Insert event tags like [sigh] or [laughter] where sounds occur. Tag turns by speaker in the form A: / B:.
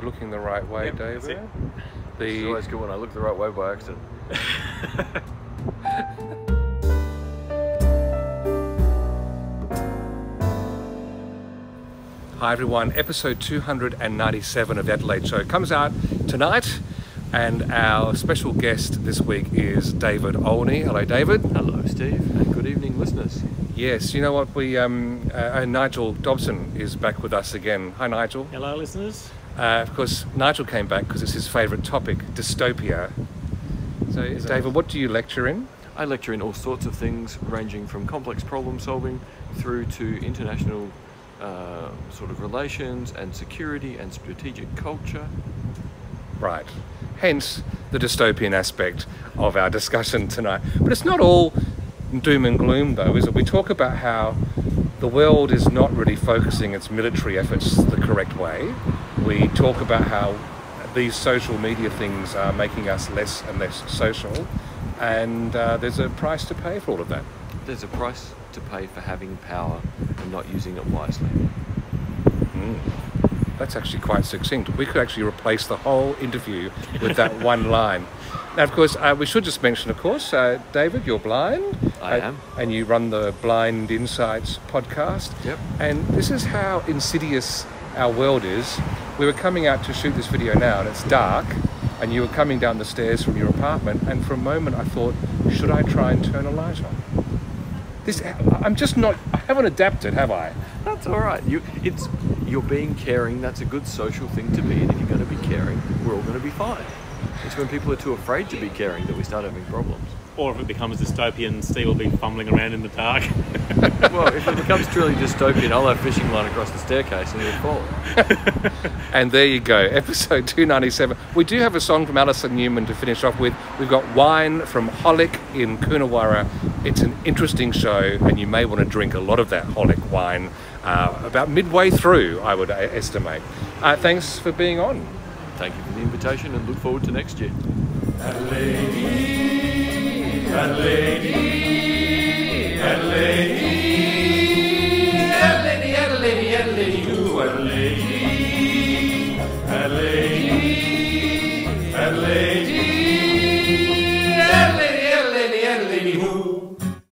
A: You're looking the right way,
B: Yep, that's
A: David.
B: it.
C: It's always good when I look the right way by accident. [laughs]
A: Hi everyone, episode 297 of the Adelaide Show comes out tonight, and our special guest this week is David Olney. Hello, David.
C: Hello, Steve, and good evening, listeners.
A: Yes, you know what? We um, uh, uh, Nigel Dobson is back with us again. Hi, Nigel.
B: Hello, listeners.
A: Uh, of course, Nigel came back because it's his favourite topic, dystopia. So, David, what do you lecture in?
C: I lecture in all sorts of things, ranging from complex problem solving through to international uh, sort of relations and security and strategic culture.
A: Right. Hence the dystopian aspect of our discussion tonight. But it's not all doom and gloom, though, is it? We talk about how the world is not really focusing its military efforts the correct way. We talk about how these social media things are making us less and less social, and uh, there's a price to pay for all of that.
C: There's a price to pay for having power and not using it wisely.
A: That's actually quite succinct. We could actually replace the whole interview with that [laughs] one line. Now, of course, uh, we should just mention, of course, uh, David, you're blind.
C: I
A: Uh,
C: am.
A: And you run the Blind Insights podcast.
C: Yep.
A: And this is how insidious our world is. We were coming out to shoot this video now, and it's dark, and you were coming down the stairs from your apartment, and for a moment I thought, should I try and turn a light on? This, I'm just not, I haven't adapted, have I?
C: That's all right. You, it's you're being caring. That's a good social thing to be. And if you're going to be caring, we're all going to be fine. It's when people are too afraid to be caring that we start having problems.
B: Or if it becomes dystopian, Steve will be fumbling around in the dark. [laughs]
C: Well, if it becomes truly dystopian, I'll have fishing line across the staircase and he'll fall. [laughs]
A: And there you go, episode 297. We do have a song from Alison Newman to finish off with. We've got Wine from Hollick in Coonawarra it's an interesting show, and you may want to drink a lot of that Hollick wine uh, about midway through, I would uh, estimate. Uh, thanks for being on.
C: Thank you for the invitation, and look forward to next year.
D: Adelaide, Adelaide, Adelaide, Adelaide, Adelaide.